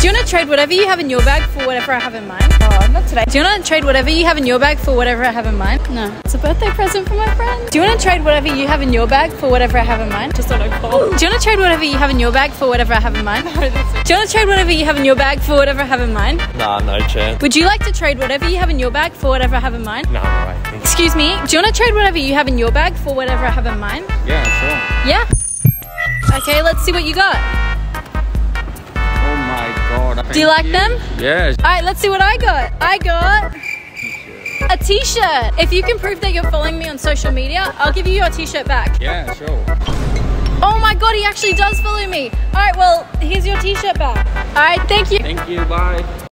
Do you want to trade whatever you have in your bag for whatever I have in mine? Oh, not today. Do you want to trade whatever you have in your bag for whatever I have in mine? No, it's a birthday present for my friend. Do you want to trade whatever you have in your bag for whatever I have in mine? Just on a call. Do you want to trade whatever you have in your bag for whatever I have in mine? Do you want to trade whatever you have in your bag for whatever I have in mine? Nah, no chance. Would you like to trade whatever you have in your bag for whatever I have in mine? Nah, no way. Thanks. Excuse me, do you want to trade whatever you have in your bag for whatever I have in mine? Yeah, sure. Yeah? Okay, let's see what you got. God. Do you like them? Yeah. Alright, let's see what I got. I got a t shirt. If you can prove that you're following me on social media, I'll give you your t shirt back. Yeah, sure. Oh my god, he actually does follow me. Alright, well, here's your t shirt back. Alright, thank you. Thank you. Bye.